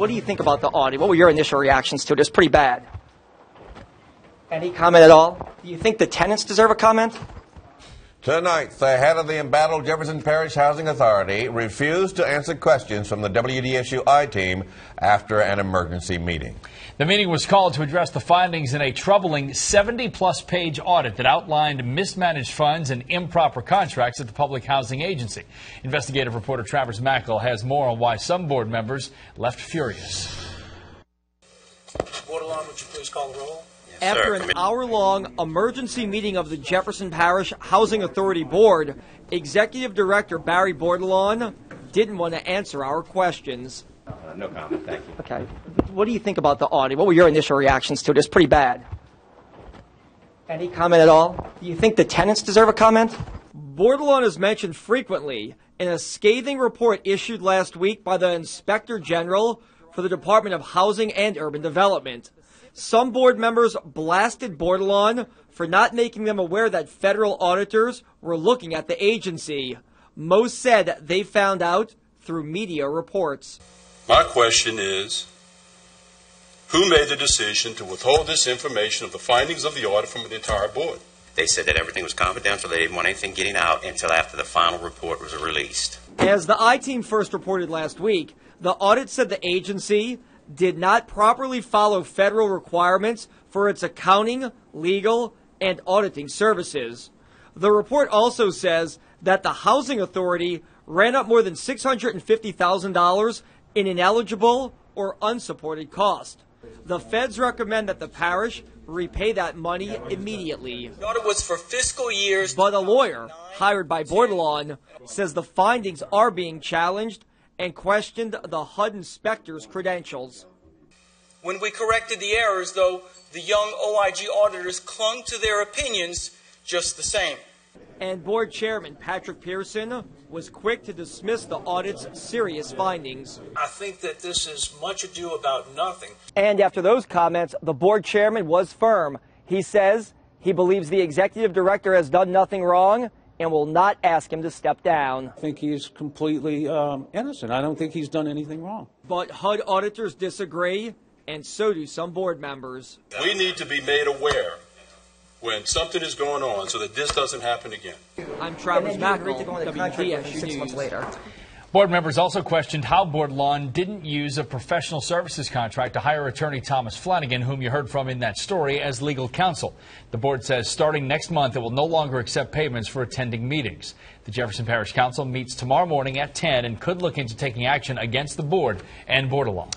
what do you think about the audit? What were your initial reactions to it? It's pretty bad. Any comment at all? Do you think the tenants deserve a comment? Tonight, the head of the embattled Jefferson Parish Housing Authority refused to answer questions from the WDSU I team after an emergency meeting. The meeting was called to address the findings in a troubling 70 plus page audit that outlined mismanaged funds and improper contracts at the Public Housing Agency. Investigative reporter Travers Mackel has more on why some board members left furious. Bordelon, would you please call the roll? After an hour long emergency meeting of the Jefferson Parish Housing Authority Board, Executive Director Barry Bordelon didn't want to answer our questions. Uh, no comment, thank you. Okay. What do you think about the audit? What were your initial reactions to it? It's pretty bad. Any comment at all? Do you think the tenants deserve a comment? Bordelon is mentioned frequently in a scathing report issued last week by the Inspector General for the Department of Housing and Urban Development. Some board members blasted Bordelon for not making them aware that federal auditors were looking at the agency. Most said they found out through media reports. My question is who made the decision to withhold this information of the findings of the audit from the entire board? They said that everything was confidential. They didn't want anything getting out until after the final report was released. As the I team first reported last week, the audit said the agency did not properly follow federal requirements for its accounting, legal, and auditing services. The report also says that the Housing Authority ran up more than $650,000 in ineligible or unsupported cost. The feds recommend that the parish repay that money immediately. The audit was for fiscal years. But a lawyer hired by Bordelon says the findings are being challenged and questioned the HUD inspector's credentials. When we corrected the errors, though, the young OIG auditors clung to their opinions just the same. And board chairman Patrick Pearson was quick to dismiss the audit's serious findings. I think that this is much ado about nothing. And after those comments, the board chairman was firm. He says he believes the executive director has done nothing wrong and will not ask him to step down. I think he's completely um, innocent. I don't think he's done anything wrong. But HUD auditors disagree, and so do some board members. We need to be made aware when something is going on so that this doesn't happen again. I'm Travers Mackel, WDSU six months later. Board members also questioned how Bordelon didn't use a professional services contract to hire attorney Thomas Flanagan, whom you heard from in that story, as legal counsel. The board says starting next month, it will no longer accept payments for attending meetings. The Jefferson Parish Council meets tomorrow morning at 10 and could look into taking action against the board and Bordelon.